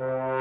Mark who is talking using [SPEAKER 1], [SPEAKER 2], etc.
[SPEAKER 1] Bye.